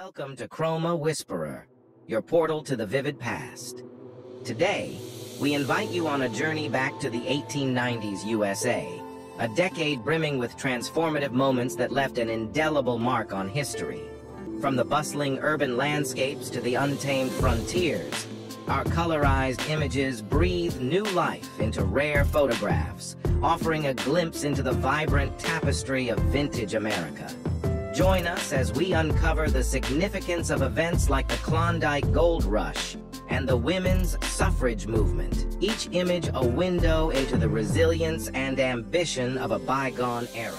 Welcome to Chroma Whisperer, your portal to the vivid past. Today, we invite you on a journey back to the 1890s USA, a decade brimming with transformative moments that left an indelible mark on history. From the bustling urban landscapes to the untamed frontiers, our colorized images breathe new life into rare photographs, offering a glimpse into the vibrant tapestry of vintage America. Join us as we uncover the significance of events like the Klondike Gold Rush and the women's suffrage movement, each image a window into the resilience and ambition of a bygone era.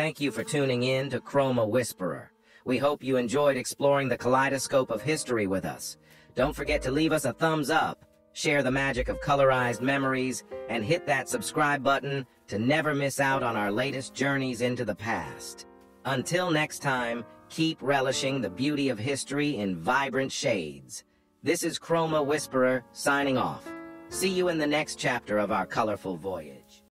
Thank you for tuning in to Chroma Whisperer. We hope you enjoyed exploring the kaleidoscope of history with us. Don't forget to leave us a thumbs up, share the magic of colorized memories, and hit that subscribe button to never miss out on our latest journeys into the past. Until next time, keep relishing the beauty of history in vibrant shades. This is Chroma Whisperer signing off. See you in the next chapter of our colorful voyage.